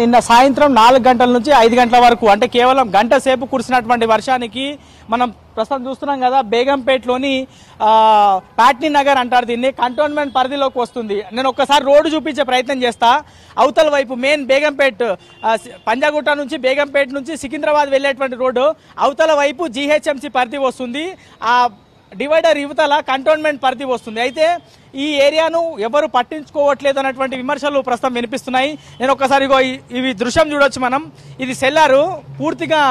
నిన్న సాయంత్రం నాలుగు గంటల నుంచి ఐదు గంటల వరకు అంటే కేవలం గంట సేపు కురిసినటువంటి వర్షానికి మనం ప్రస్తుతం చూస్తున్నాం కదా బేగంపేటలోని పాట్నీ నగర్ అంటారు దీన్ని కంటోన్మెంట్ పరిధిలోకి వస్తుంది. నేను ఒక్కసారి రోడ్డు చూపించే ప్రయత్నం చేస్తా. అవతల వైపు మెయిన్ బేగంపేట్ పంజాగుట్ట నుంచి బేగంపేట నుంచి సికింద్రాబాద్ వెళ్ళేటువంటి రోడ్డు అవతల వైపు జీహెచ్ఎంసీ పరిధి వస్తుంది. ఆ డివైడర్ యువతల కంటోన్మెంట్ పరిధి వస్తుంది. అయితే ఈ ఏరియాను ఎవరు పట్టించుకోవట్లేదు అన్నటువంటి విమర్శలు ప్రస్తుతం వినిపిస్తున్నాయి. నేను ఒక్కసారి ఇవి దృశ్యం చూడొచ్చు మనం. ఇది సెల్లారు పూర్తిగా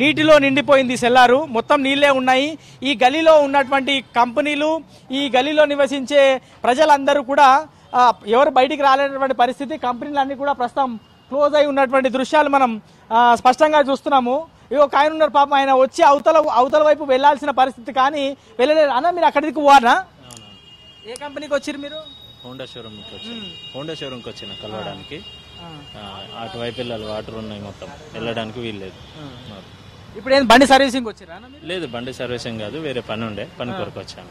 నీటిలో నిండిపోయింది సెల్లారు. మొత్తం నీళ్ళే ఉన్నాయి. ఈ గలీలో ఉన్నటువంటి కంపెనీలు ఈ గలీలో నివసించే ప్రజలందరూ కూడా ఎవరు బయటికి రాలేనటువంటి పరిస్థితి. కంపెనీలన్నీ కూడా ప్రస్తుతం క్లోజ్ అయి ఉన్నటువంటి దృశ్యాలు మనం స్పష్టంగా చూస్తున్నాము. ఇగో ఒక ఆయన ఉన్నారు పాపం ఆయన వచ్చి అవతల అవతల వైపు వెళ్ళాల్సిన పరిస్థితి కానీ వెళ్ళలేదు అన్న మీరు అక్కడికి పోవాలా ఏ కంపెనీకి వచ్చారు మీరు? హోండా షోరూమ్కి వచ్చాను. హోండా షోరూమ్కి వచ్చిన కలవడానికి. అటువైపు వెళ్ళాలి వాటర్ ఉన్నాయి మొత్తం. వెళ్ళడానికి వీల్లేదు. ఇప్పుడు ఏం బండి సర్వీసింగ్ వచ్చారా? లేదు బండి సర్వీసింగ్ కాదు వేరే పని ఉండే. పని కొరకు వచ్చాను.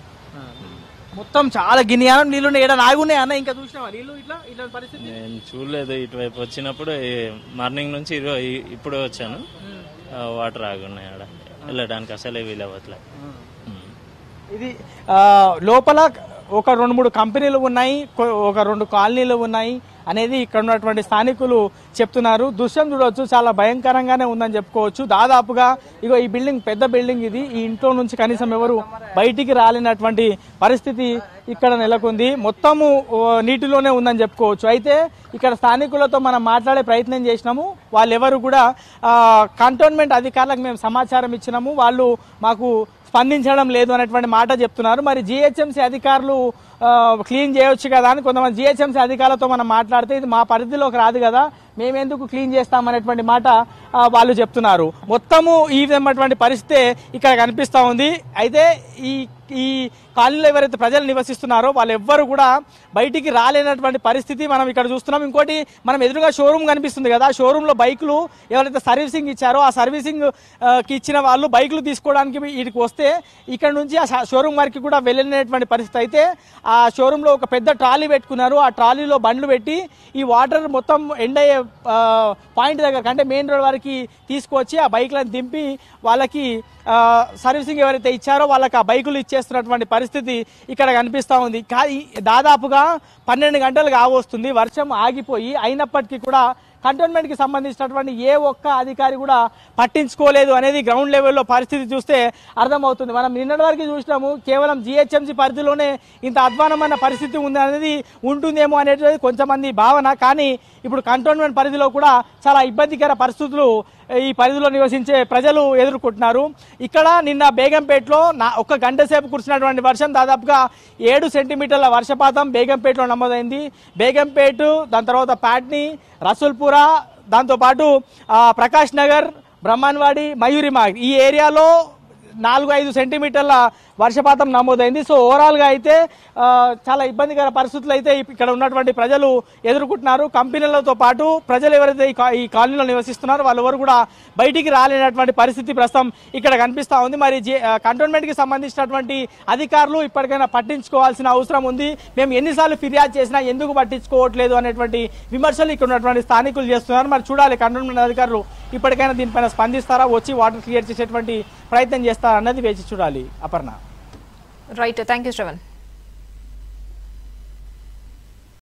మొత్తం చాలా గిన్నెయానం నీళ్ళు ఉన్నాయి. ఏడా నాగున్నాయి అన్న? ఇంకా చూసినావా నీళ్ళు ఇట్లా? ఇట్లా పరిస్థితి? నేను చూడలేదు ఇటువైపు వచ్చినప్పుడు. మార్నింగ్ నుంచి ఇప్పుడు వచ్చాను. వాటర్ ఆగున్నాయి ఆడ. వెళ్ళడానికి అసలే వీలవ్వట్లే. ఇది లోపల ఒక రెండు మూడు కంపెనీలు ఉన్నాయి ఒక రెండు కాలనీలు ఉన్నాయి అనేది ఇక్కడ ఉన్నటువంటి స్థానికులు చెప్తున్నారు. దృశ్యం చూడవచ్చు చాలా భయంకరంగానే ఉందని చెప్పుకోవచ్చు. దాదాపుగా ఇగో ఈ బిల్డింగ్ పెద్ద బిల్డింగ్ ఇది. ఈ ఇంట్లో నుంచి కనీసం ఎవరు బయటికి రాలేనటువంటి పరిస్థితి ఇక్కడ నెలకొంది. మొత్తము నీటిలోనే ఉందని చెప్పుకోవచ్చు. అయితే ఇక్కడ స్థానికులతో మనం మాట్లాడే ప్రయత్నం చేసినాము. వాళ్ళెవరు కూడా కంటోన్మెంట్ అధికారులకు మేము సమాచారం ఇచ్చినాము. వాళ్ళు మాకు స్పందించడం లేదు అనేటువంటి మాట చెప్తున్నారు. మరి జిహెచ్ఎంసీ అధికారులు క్లీన్ చేయొచ్చు కదా అని కొంతమంది జిహెచ్ఎంసీ అధికారులతో మనం మాట్లాడితే ఇది మా పరిధిలోకి రాదు కదా మేమెందుకు క్లీన్ చేస్తామనేటువంటి మాట వాళ్ళు చెప్తున్నారు. మొత్తము ఈ విధమైనటువంటి పరిస్థితి ఇక్కడ కనిపిస్తూ ఉంది. అయితే ఈ ఈ కాలనీలో ఎవరైతే ప్రజలు నివసిస్తున్నారో వాళ్ళు ఎవ్వరు కూడా బయటికి రాలేనటువంటి పరిస్థితి మనం ఇక్కడ చూస్తున్నాం. ఇంకోటి మనం ఎదురుగా షోరూమ్ కనిపిస్తుంది కదా షోరూంలో బైకులు ఎవరైతే సర్వీసింగ్ ఇచ్చారో ఆ సర్వీసింగ్కి ఇచ్చిన వాళ్ళు బైకులు తీసుకోవడానికి వీటికి వస్తే ఇక్కడ నుంచి ఆ షోరూమ్ వరకు కూడా వెళ్ళలేనటువంటి పరిస్థితి అయితే ఆ షోరూంలో ఒక పెద్ద ట్రాలీ పెట్టుకున్నారు. ఆ ట్రాలీలో బండ్లు పెట్టి ఈ వాటర్ మొత్తం ఎండ్ అయ్యే పాయింట్ దగ్గర అంటే మెయిన్ రోడ్ వరకు తీసుకొచ్చి ఆ బైక్లను దింపి వాళ్ళకి సర్వీసింగ్ ఎవరైతే ఇచ్చారో వాళ్ళకి ఆ బైకులు ఇచ్చేస్తున్నటువంటి పరిస్థితి ఇక్కడ కనిపిస్తూ ఉంది. దాదాపుగా పన్నెండు గంటలు కావస్తుంది. వర్షం ఆగిపోయి అయినప్పటికీ కూడా కంటోన్మెంట్కి సంబంధించినటువంటి ఏ ఒక్క అధికారి కూడా పట్టించుకోలేదు అనేది గ్రౌండ్ లెవెల్లో పరిస్థితి చూస్తే అర్థమవుతుంది. మనం నిన్నటి వరకు చూసినాము కేవలం జిహెచ్ఎంసీ పరిధిలోనే ఇంత అధ్వానమైన పరిస్థితి ఉంది అనేది ఉంటుందేమో అనేది కొంతమంది భావన. కానీ ఇప్పుడు కంటోన్మెంట్ పరిధిలో కూడా చాలా ఇబ్బందికర పరిస్థితులు ఈ పరిధిలో నివసించే ప్రజలు ఎదుర్కొంటున్నారు. ఇక్కడ నిన్న బేగంపేటలో నా ఒక గంట సేపు కురిసినటువంటి వర్షం దాదాపుగా ఏడు సెంటీమీటర్ల వర్షపాతం బేగంపేటలో నమోదైంది. బేగంపేట దాని తర్వాత పాట్ని రసూల్పుర దాంతోపాటు ప్రకాష్ నగర్ బ్రహ్మాన్వాడి మయూరిమాగ్ ఈ ఏరియాలో నాలుగు ఐదు సెంటీమీటర్ల వర్షపాతం నమోదైంది. సో ఓవరాల్గా అయితే చాలా ఇబ్బందికర పరిస్థితులు అయితే ఇక్కడ ఉన్నటువంటి ప్రజలు ఎదుర్కొంటున్నారు. కంపెనీలతో పాటు ప్రజలు ఎవరైతే ఈ కాలనీలో నివసిస్తున్నారో వాళ్ళెవరు కూడా బయటికి రాలేనటువంటి పరిస్థితి ప్రస్తుతం ఇక్కడ కనిపిస్తా ఉంది. మరి జే- కంటోన్మెంట్కి సంబంధించినటువంటి అధికారులు ఇప్పటికైనా పట్టించుకోవాల్సిన అవసరం ఉంది. మేము ఎన్నిసార్లు ఫిర్యాదు చేసినా ఎందుకు పట్టించుకోవట్లేదు అనేటువంటి విమర్శలు ఇక్కడ ఉన్నటువంటి స్థానికులు చేస్తున్నారు. మరి చూడాలి కంటోన్మెంట్ అధికారులు ఇప్పటికైనా దీనిపైన స్పందిస్తారా? వచ్చి వాటర్ క్లియర్ చేసేటువంటి ప్రయత్నం చేస్తారు? అన్నది వేచి చూడాలి Aparna. Right thank you Shravan